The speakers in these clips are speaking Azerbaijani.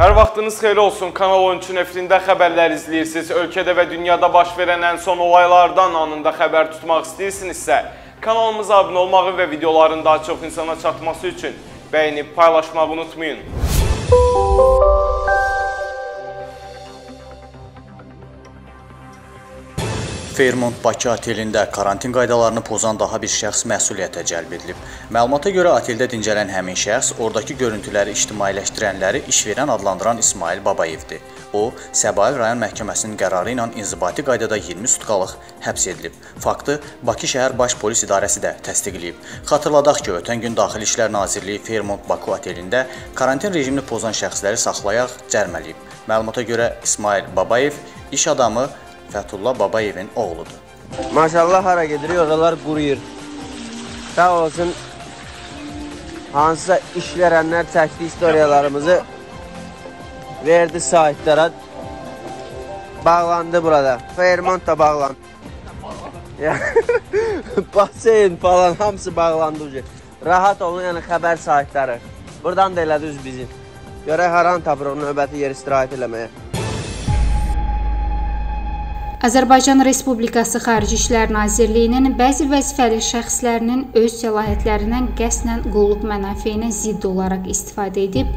Hər vaxtınız xeyir olsun. Kanal 13 nefrində xəbərlər izləyirsiniz. Ölkədə və dünyada baş verən ən son olaylardan anında xəbər tutmaq istəyirsinizsə, kanalımıza abunə olmağı və videoların daha çox insana çatması üçün bəyənib paylaşmağı unutmayın. Fairmont Bakı otelində karantin qaydalarını pozan daha bir şəxs məsuliyyətə cəlb edilib. Məlumata görə oteldə dincələn həmin şəxs ordakı görüntüləri ictimailəşdirənləri işverən adlandıran İsmail Babayevdir. O, Səbail rayon məhkəməsinin qərarı ilə inzibati qaydada 20 sutkalıq həbs edilib. Faktı Bakı şəhər baş polis idarəsi də təsdiqləyib. Xatırladaq ki, ötən gün Daxili İşlər Nazirliyi Fairmont Bakı otelində karantin rejimini pozan şəxsləri saxlayaraq cərmələyib. Məlumata görə İsmail Babayev iş adamı Fəthullah Babayevin oğludur. Maşallah hara gedirik, oralar quruyur. Sağ olsun hansısa iş verənlər çəkdi istoriyalarımızı verdi sahiblərə. Bağlandı burada. Fairmont da bağlandı. Basen falan hamısı bağlandı ucu. Rahat olun, yəni xəbər sahibləri. Buradan da elədi üz bizim. Görək haran tapırıq növbəti yer istirahət eləməyə. Azərbaycan Respublikası Xarici İşlər Nazirliyinin bəzi vəzifəli şəxslərinin öz səlahiyyətlərindən qəsdən qulluq mənafeyinə zidd olaraq istifadə edib,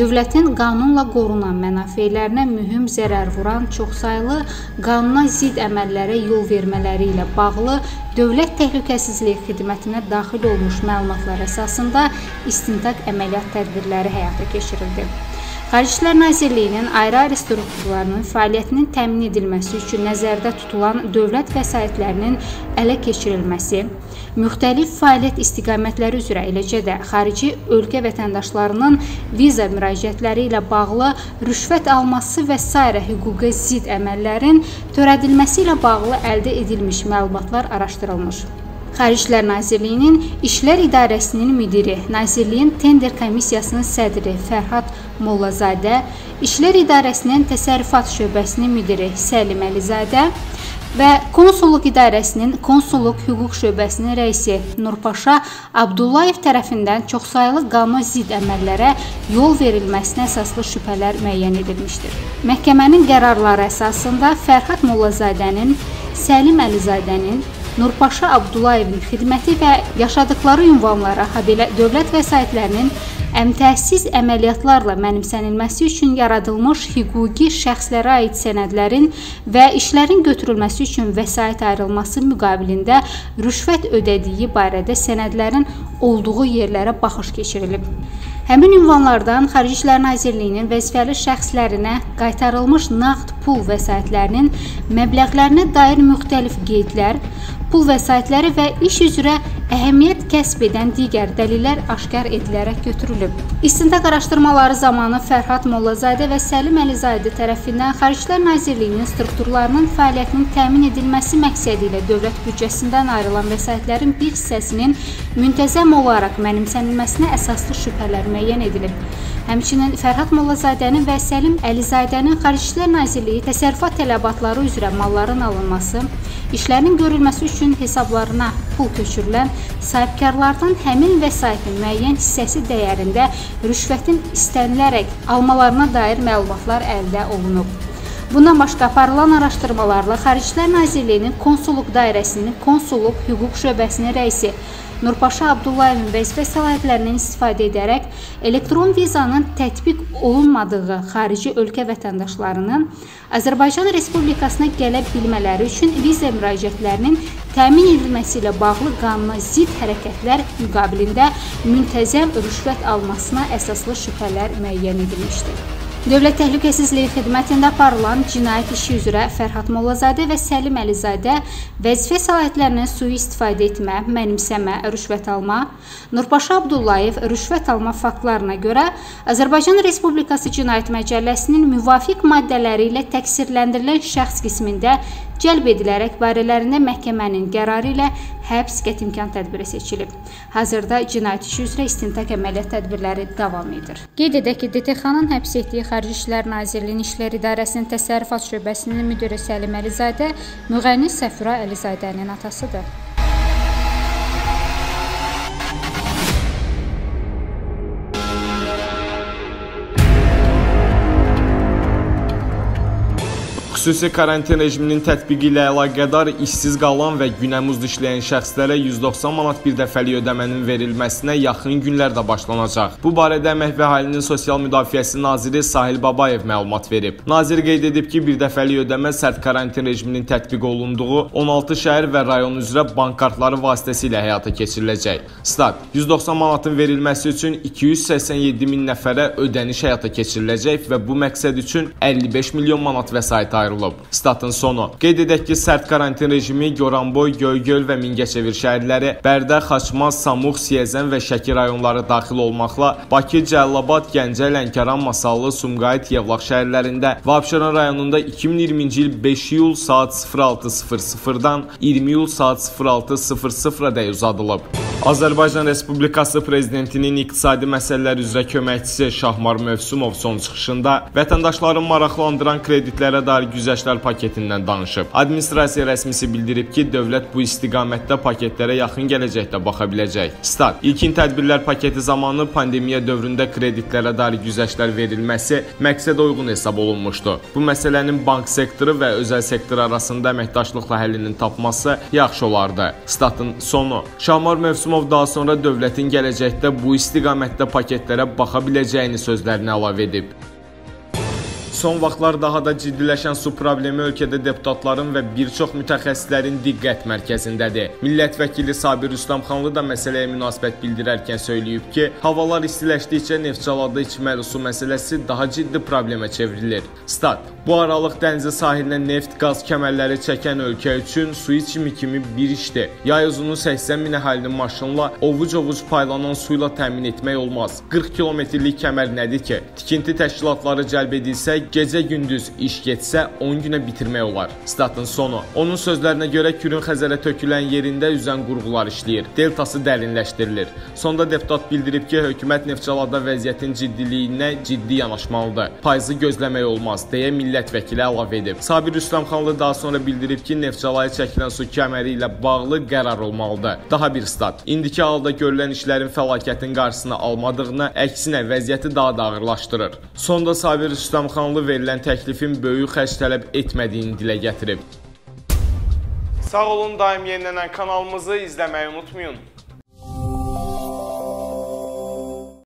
dövlətin qanunla qorunan mənafeylərinə mühüm zərər vuran çoxsaylı qanuna zidd əməllərə yol vermələri ilə bağlı Dövlət Təhlükəsizlik Xidmətinə daxil olmuş məlumatlar əsasında istintaq əməliyyat tədbirləri həyata keçirildi. Xarici İşlər Nazirliyinin ayrı-ayrı strukturlarının fəaliyyətinin təmin edilməsi üçün nəzərdə tutulan dövlət vəsaitlərinin ələ keçirilməsi, müxtəlif fəaliyyət istiqamətləri üzrə, eləcə də xarici ölkə vətəndaşlarının viza müraciətləri ilə bağlı rüşvət alması və s. hüquqa zidd əməllərin törədilməsi ilə bağlı əldə edilmiş məlumatlar araşdırılmış. Xarici İşlər Nazirliyinin İşlər İdarəsinin müdiri, Nazirliyin tender komissiyasının sədri Fərhad Mollazadə, İşlər İdarəsinin təsərrüfat şöbəsinin müdiri Səlim Əlizadə və Konsulluq İdarəsinin Konsulluq Hüquq şöbəsinin rəisi Nurpaşa Abdullayev tərəfindən çoxsaylı qanuna zidd əməllərə yol verilməsinə əsaslı şübhələr müəyyən edilmişdir. Məhkəmənin qərarları əsasında Fərhad Mollazadənin, Səlim Əlizadənin Nurpaşa Abdullayevin xidməti və yaşadıkları ünvanlara, habelə dövlət vəsaitlərinin əmtəhsiz əməliyyatlarla mənimsənilməsi üçün yaradılmış hüquqi şəxslərə aid sənədlərin və işlərin götürülməsi üçün vəsait ayrılması müqabilində rüşvət ödədiyi barədə sənədlərin olduğu yerlərə baxış keçirilib. Həmin ünvanlardan Xarici İşlər Nazirliyinin vəzifəli şəxslərinə qaytarılmış nağd pul vəsaitlərinin məbləğlərinə dair müxtəlif qeydlər, pul vəsaitləri və iş üzrə əhəmiyyət kəsb edən digər dəlillər aşkar edilərək götürülüb. İstintaq araşdırmaları zamanı Fərhad Mollazadə və Səlim Əlizadə tərəfindən Xariclər Nazirliyinin strukturlarının fəaliyyətinin təmin edilməsi məqsədi ilə dövlət büdcəsindən ayrılan vəsaitlərin bir hissəsinin müntəzəm olaraq mənimsənilməsinə əsaslı şübhələr müəyyən edilib. Həmçinin Fərhad Mollazadənin və Səlim Əlizadənin Xaricilər Nazirliyi təsərrüfat tələbatları üzrə malların alınması, işlərin görülməsi üçün hesablarına pul köçürülən sahibkarlardan həmin vəsaitin müəyyən hissəsi dəyərində rüşvətin istənilərək almalarına dair məlumatlar əldə olunub. Bundan başqa aparılan araşdırmalarla Xaricilər Nazirliyinin konsulluq dairəsinin konsulluq hüquq şöbəsinin rəisi Nurpaşa Abdullayevin vəzifə səlahiyyətlərindən istifadə edərək elektron vizanın tətbiq olunmadığı xarici ölkə vətəndaşlarının Azərbaycan Respublikasına gələ bilmələri üçün viza müraciətlərinin təmin edilməsi ilə bağlı qanuna zidd hərəkətlər müqabilində müntəzəm rüşvət almasına əsaslı şübhələr müəyyən edilmişdir. Dövlət Təhlükəsizliyi Xidmətində aparılan cinayət işi üzrə Fərhad Mollazadə və Səlim Əlizadə vəzifə səlahiyyətlərindən sui-istifadə etmə, mənimsəmə, rüşvət alma, Nurpaşa Abdullayev rüşvət alma faktlarına görə Azərbaycan Respublikası Cinayət Məcəlləsinin müvafiq maddələri ilə təqsirləndirilən şəxs qismində cəlb edilərək barələrində məhkəmənin qərarı ilə həbs qətimkan tədbiri seçilib. Hazırda cinayət işi üzrə istintaq əməliyyat tədbirləri davam edir. Qeyd edək ki, DTX-nın həbs etdiyi Xarici İşlər Nazirliyinin İşlər İdarəsinin Təsərrüfat şöbəsinin müdiri Səlim Əlizadə müğənni Səfura Əlizadənin atasıdır. Xüsusi karantin rejiminin tətbiqi ilə əlaqədar işsiz qalan və günəmuzd işləyən şəxslərə 190 manat bir dəfəlik ödəmənin verilməsinə yaxın günlərdə başlanacaq. Bu barədə Əmək və Əhalinin Sosial Müdafiəsi naziri Sahil Babayev məlumat verib. Nazir qeyd edib ki, bir dəfəlik ödəmə sərt karantin rejiminin tətbiq olunduğu 16 şəhər və rayon üzrə bank kartları vasitəsilə həyata keçiriləcək. Stat 190 manatın verilməsi üçün 287 min nəfərə ödəniş həyata keçiriləcək və bu məqsəd üçün 55 milyon manat vəsait ayrılıb. Statın sonu. Qeyd edək ki, sərt karantin rejimi Goranboy, Göygöl və Mingəçevir şəhərləri, Bərdə, Xaçmaz, Samux, Siyəzən və Şəki rayonları daxil olmaqla Bakı, Cəlilabad, Gəncə, Lənkəran, Masallı, Sumqayıt, Yevlax şəhərlərində və Abşeron rayonunda 2020-ci il 5 iyul saat 06:00-dan 20 iyul saat 06:00-dək uzadılıb. Azərbaycan Respublikası Prezidentinin iqtisadi məsələlər üzrə köməkçisi Şahmar Mövsümov son çıxışında vətəndaşların maraqlandıran kreditlərə dair güzəştlər paketindən danışıb. Administrasiya rəsmisi bildirib ki, dövlət bu istiqamətdə paketlərə yaxın gələcəkdə baxa biləcək. Stat: İlkin tədbirlər paketi zamanı pandemiya dövründə kreditlərə dair güzəştlər verilməsi məqsədə uyğun hesab olunmuşdu. Bu məsələnin bank sektoru və özəl sektor arasında əməkdaşlıqla həllinin tapması yaxşı olardı. Statın sonu. Şahmar Mövsümov Qasımov daha sonra dövlətin gələcəkdə bu istiqamətdə paketlərə baxa biləcəyini sözlərinə əlavə edib. Son vaxtlar daha da ciddiləşən su problemi ölkədə deputatların və bir çox mütəxəssislərin diqqət mərkəzindədir. Millət vəkili Sabir Rüstəmxanlı da məsələyə münasibət bildirərkən söyləyib ki, havalar istiləşdikcə Neftçalada içməli su məsələsi daha ciddi problemə çevrilir. Stat: Bu aralıq dənizi sahilinə neft, qaz kəmərləri çəkən ölkə üçün su içimi kimi bir işdir. Yay uzunu 80 min əhalinin maşınla ovuc-ovuc paylanan su ilə təmin etmək olmaz. 40 kilometrlik kəmər nədir ki? Tikinti təşkilatları cəlb edilsə, gecə-gündüz iş getsə 10 günə bitirmək olar. Statın sonu. Onun sözlərinə görə Kürün Xəzərə tökülən yerində üzən qurğular işləyir. Deltası dərinləşdirilir. Sonda deputat bildirib ki, hökumət Neftçalada vəziyyətin ciddiliyinə ciddi yanaşmalıdır. Payızı gözləmək olmaz, deyə millət vəkili əlavə edib. Sabir Rüstəmxanlı daha sonra bildirib ki, Neftçalaya çəkilən su kəməri ilə bağlı qərar olmalıdır. Daha bir stat. İndiki halda görülən işlərin fəlakətin qarşısını almadığını, əksinə vəziyyəti daha da ağırlaşdırır. Sonda Sabir Rüstəmxanlı bağlı verilən təklifin böyük xərc tələb etmədiyini dilə gətirib. Sağ olun, daim yenilənən kanalımızı izləməyi unutmayın.